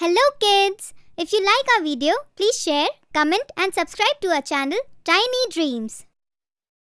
Hello kids! If you like our video, please share, comment and subscribe to our channel Tiny Dreams.